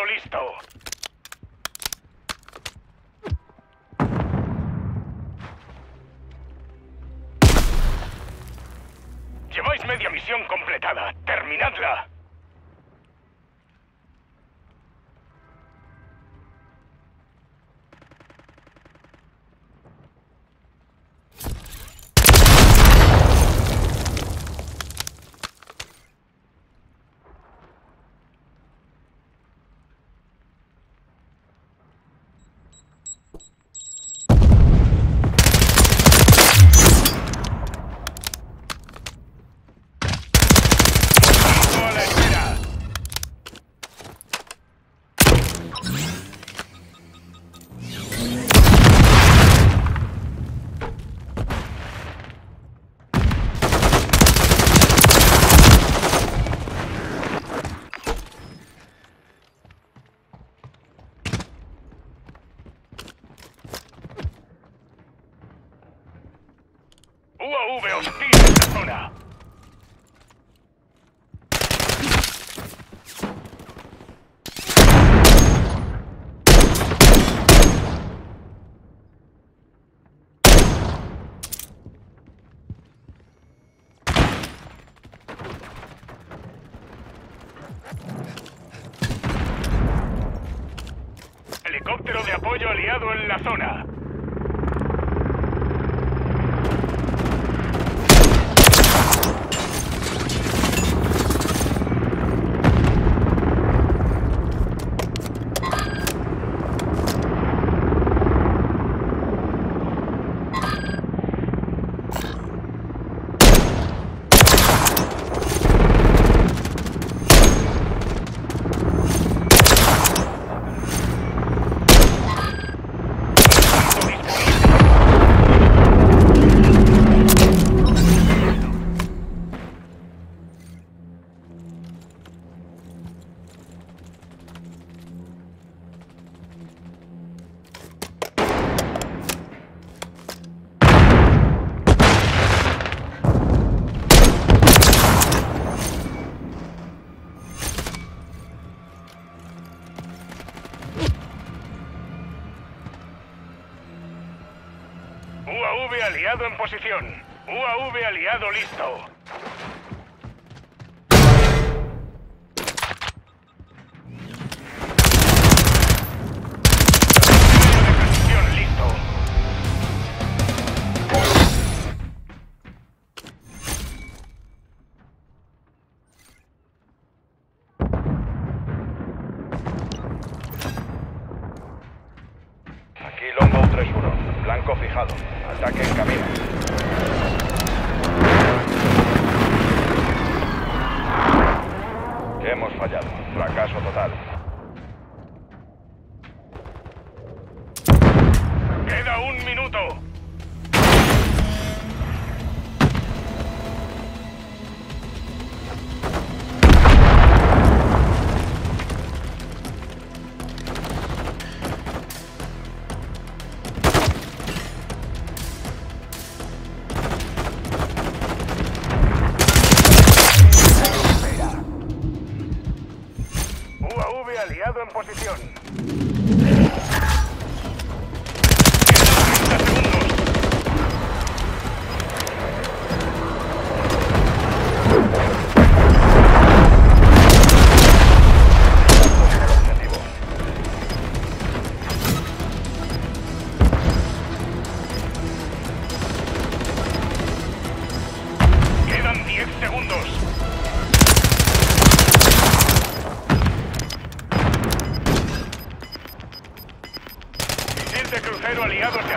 Listo. Lleváis media misión completada. Terminadla. UAV hostil en zona. Helicóptero de apoyo aliado en la zona. UAV aliado en posición. UAV aliado listo. Aquí Longbow 3-1. Blanco fijado. Ataque en camino. Hemos fallado. Fracaso total. En posición.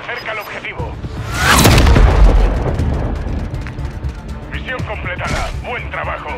Acerca al objetivo. Misión completada. Buen trabajo.